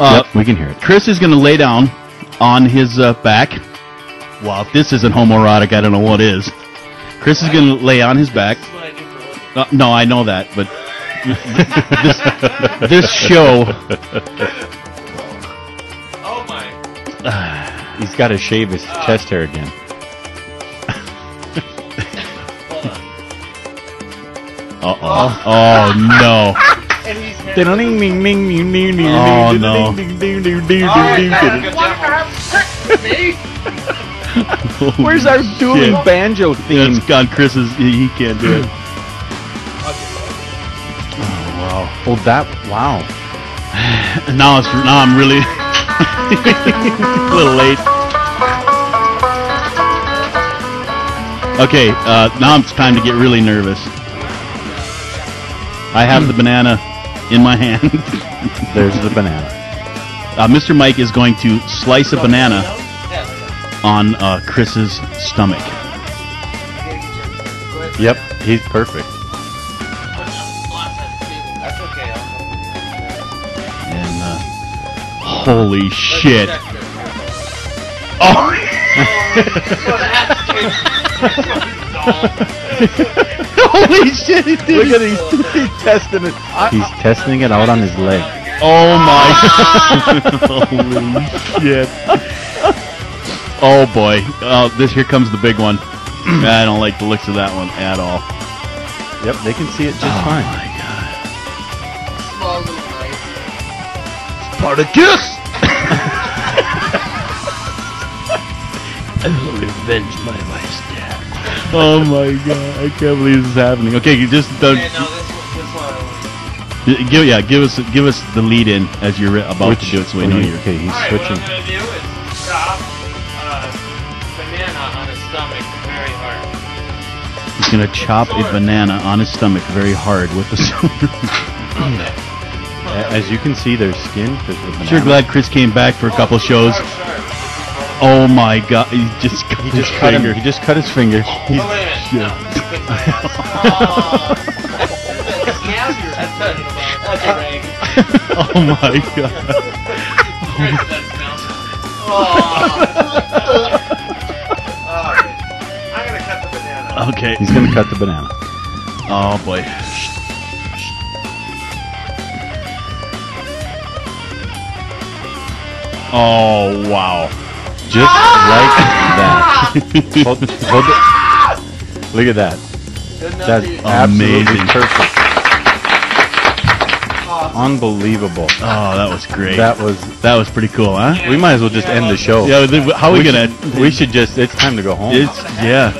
Uh, yep, we can hear it. Chris is going to lay down on his uh, back. Well, if this isn't homoerotic, I don't know what is. Chris is going to lay on his back. Uh, no, I know that, but this, this show. Oh my. He's got to shave his chest hair again. Uh oh. Oh no. And he's Oh Oh no. Where's our dueling Shit. banjo theme? Gone. Chris is he he can't do it. Oh, wow. Well that wow. Now it's now I'm really a little late. Okay, uh, now it's time to get really nervous. I have the banana in my hand. There's the banana. Uh, Mr. Mike is going to slice a banana on uh, Chris's stomach. Yep, he's perfect. And uh, holy shit! Oh, holy shit! He did Look at he's, he's testing it. He's testing it out on his leg. Oh my! Holy shit! Oh boy! Oh, this here comes the big one. I don't like the looks of that one at all. Yep, they can see it just Oh fine. Oh my god! Small little knife. Spartacus! I will revenge my wife's death. Oh my god! I can't believe this is happening. Okay, you just don't Okay, now give yeah give us give us the lead in as you're about to do it, so we know you're. okay, he's Alright, switching. what I'm gonna do is chop uh, banana on his stomach very hard. He's gonna chop a banana on his stomach very hard with the. Okay. As you can see, there's skin because the sure glad Chris came back for a couple shows. Sharp, sharp. This is hard. Oh my god! He just cut He his just cut finger. him. He just cut his finger. He's, Oh, wait a minute. Yeah. No, oh my god! That smells. Alright. I'm gonna cut the banana. Okay. he's gonna cut the banana. Oh boy. Oh wow. Just like that. hold, hold it. Look at that. Good enough That's to Amazing. perfect. Unbelievable. Oh, that was great. That was. that was pretty cool, huh? We might as well just end the show. Yeah. How are we, we gonna? Should, we should just. It's time to go home. It's yeah.